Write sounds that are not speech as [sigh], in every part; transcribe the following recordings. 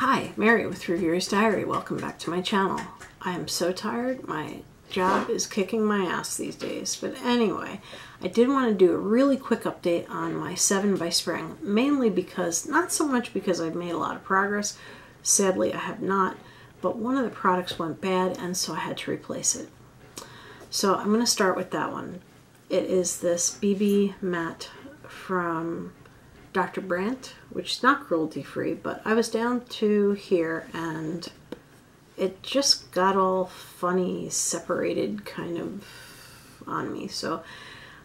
Hi, Mary with Reviewer's Diary. Welcome back to my channel. I am so tired. My job is kicking my ass these days. But anyway, I did want to do a really quick update on my 7 by Spring, mainly because, not so much because I've made a lot of progress. Sadly, I have not. But one of the products went bad, and so I had to replace it. So I'm going to start with that one. It is this BB Matte from Dr. Brandt, which is not cruelty free, but I was down to here and it just got all funny, separated kind of on me. So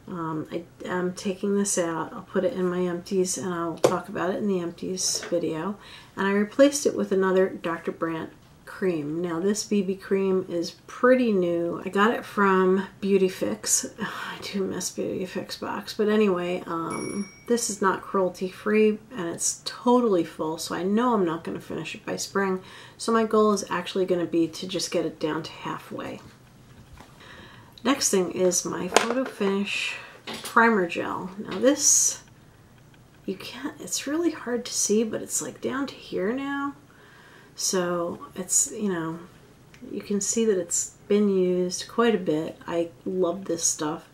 um, I am taking this out. I'll put it in my empties and I'll talk about it in the empties video. And I replaced it with another Dr. Brandt cream. Now this BB cream is pretty new. I got it from Beauty Fix. [sighs] I do miss Beauty Fix box. But anyway, um, this is not cruelty free and it's totally full. So I know I'm not going to finish it by spring. So my goal is actually going to be to just get it down to halfway. Next thing is my Photo Finish Primer Gel. Now this, you can't, it's really hard to see, but it's like down to here now. So it's, you know, you can see that it's been used quite a bit. I love this stuff.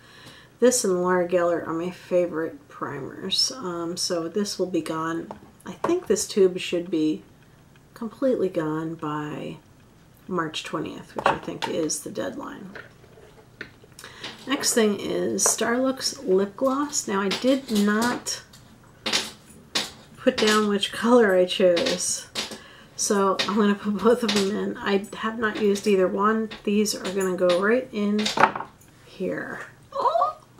This and Laura Geller are my favorite primers. Um, so this will be gone. I think this tube should be completely gone by March 20th, which I think is the deadline. Next thing is Starlooks Lip Gloss. Now I did not put down which [laughs] color I chose. So I'm going to put both of them in. I have not used either one. These are going to go right in here.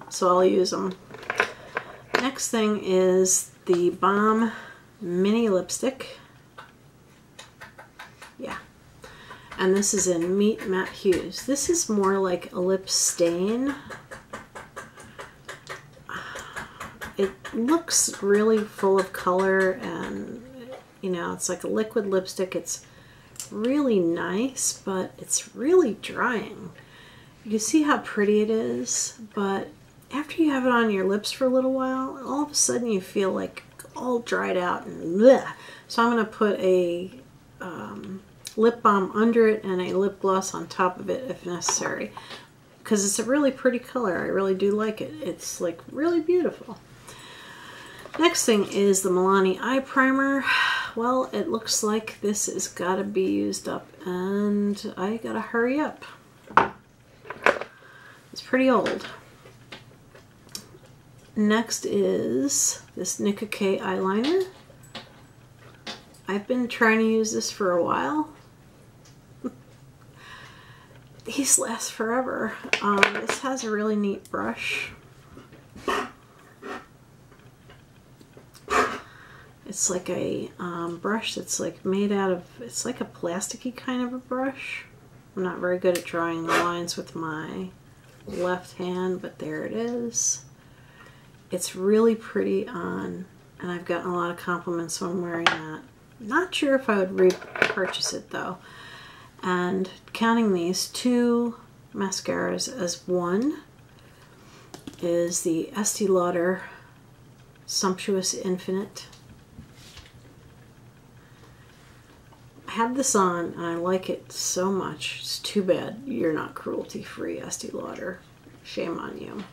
So I'll use them. Next thing is the Balm Mini Lipstick. Yeah. And this is in Meet Matte Hughes. This is more like a lip stain. It looks really full of color and you know, it's like a liquid lipstick. It's really nice, but it's really drying. You see how pretty it is, but after you have it on your lips for a little while, all of a sudden you feel like all dried out and bleh. So I'm going to put a um, lip balm under it and a lip gloss on top of it if necessary. Because it's a really pretty color. I really do like it. It's like really beautiful. Next thing is the Milani Eye Primer. Well, it looks like this has got to be used up and I got to hurry up. It's pretty old. Next is this Nicka K eyeliner. I've been trying to use this for a while. [laughs] These last forever. Um, this has a really neat brush. It's like a um, brush that's like made out of, it's like a plasticky kind of a brush. I'm not very good at drawing the lines with my left hand, but there it is. It's really pretty on, and I've gotten a lot of compliments when wearing that. Not sure if I would repurchase it though. And counting these two mascaras as one is the Estee Lauder Sumptuous Infinite Have this on and I like it so much. It's too bad you're not cruelty free, Estee Lauder. Shame on you.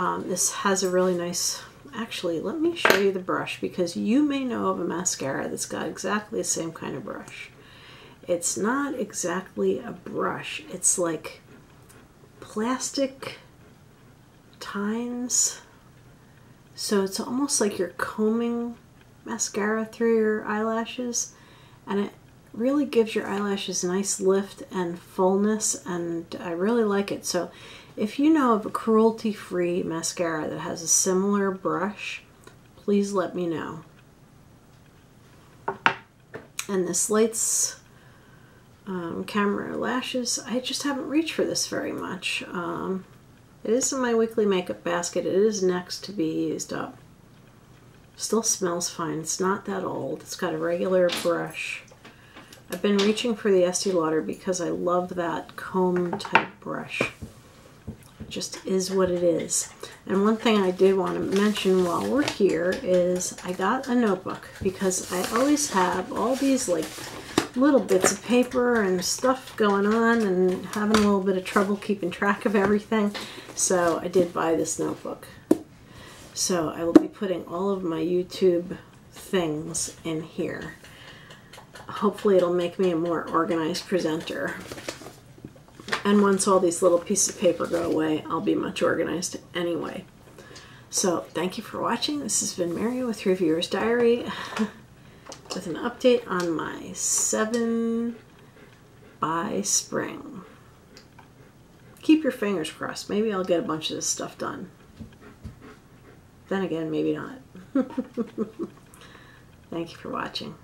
Um, this has a really nice, actually, let me show you the brush because you may know of a mascara that's got exactly the same kind of brush. It's not exactly a brush. It's like plastic tines. So it's almost like you're combing mascara through your eyelashes and it really gives your eyelashes a nice lift and fullness and I really like it. So if you know of a cruelty-free mascara that has a similar brush, please let me know. And this Lights um, Camera Lashes, I just haven't reached for this very much. Um, it is in my weekly makeup basket. It is next to be used up. Still smells fine. It's not that old. It's got a regular brush. I've been reaching for the Estee Lauder because I love that comb type brush. It just is what it is. And one thing I did want to mention while we're here is I got a notebook because I always have all these like little bits of paper and stuff going on and having a little bit of trouble keeping track of everything. So I did buy this notebook. So I will be putting all of my YouTube things in here. Hopefully it'll make me a more organized presenter. And once all these little pieces of paper go away, I'll be much organized anyway. So thank you for watching. This has been Mary with Reviewer's Diary [laughs] with an update on my 7 by spring. Keep your fingers crossed. Maybe I'll get a bunch of this stuff done. Then again, maybe not. [laughs] Thank you for watching.